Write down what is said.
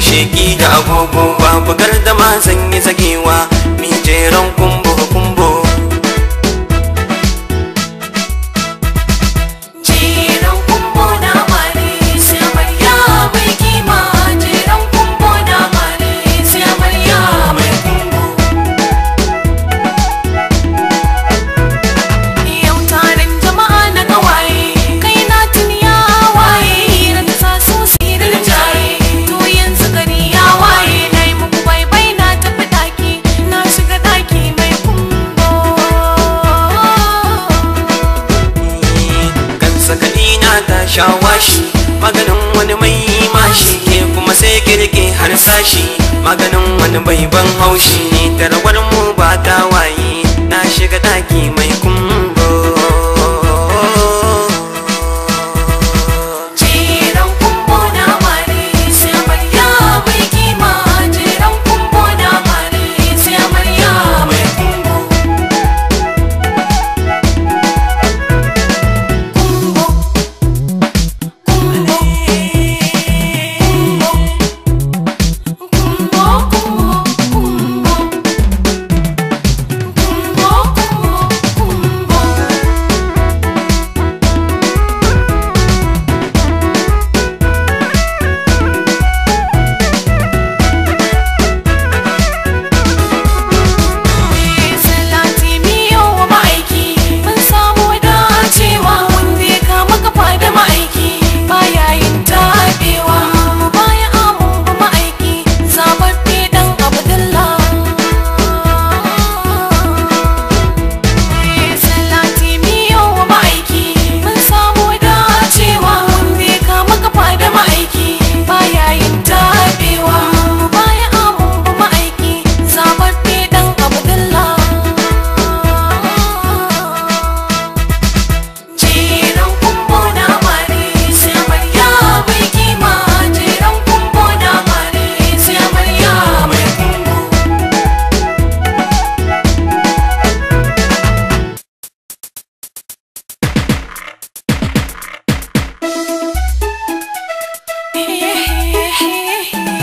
shiki da agogo babu gardama zan yi zagewa mi jeron kumbu. shawashi maganin wani mai mashi ke kuma sai kirki har sashi. Maganin wani bai ban haushi ne tarwar mu ba ta waye na shiga daki here.